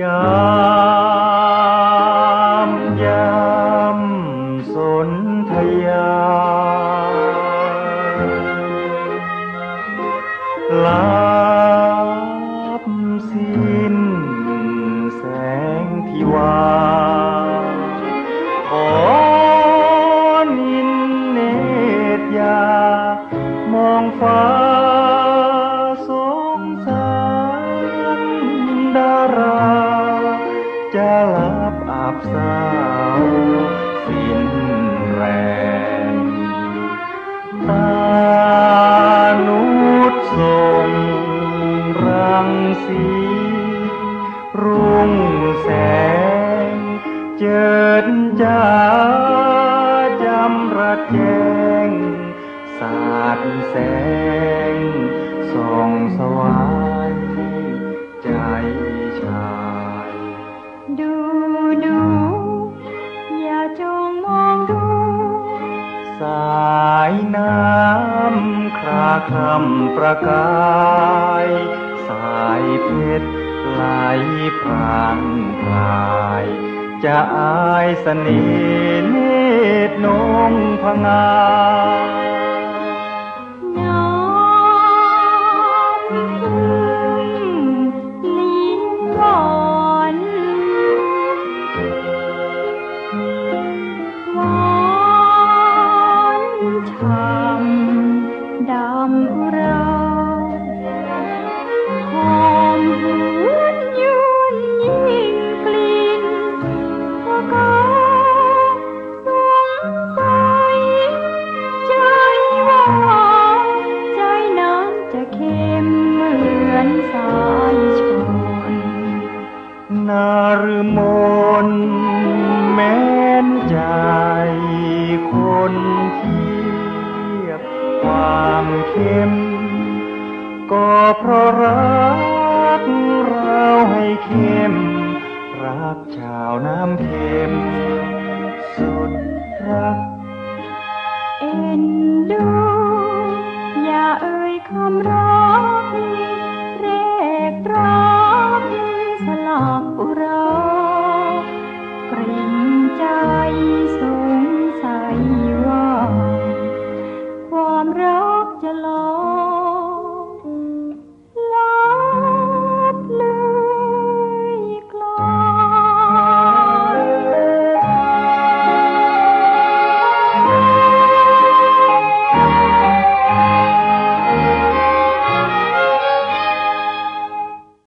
ยามยามสนทยาลับสิ้นแสงที่วาขอนินเนตยามองฟ้า สี รุ่งแสง เจิดจ้าจำระแจง สาดแสง ส่องสวายใจชายดูดูอย่าจงมองดู สายน้ำคราคำประกาย สายเพชรไหลพรางพราย จะอายเสน่ห์เนตรนงพงา เค็ม ก็เพราะรักเราให้เข้ม รักชาวน้ำเค็ม สุดรัก เอ็นดู อย่าเอ่ยคำรักเรียกรักสลอก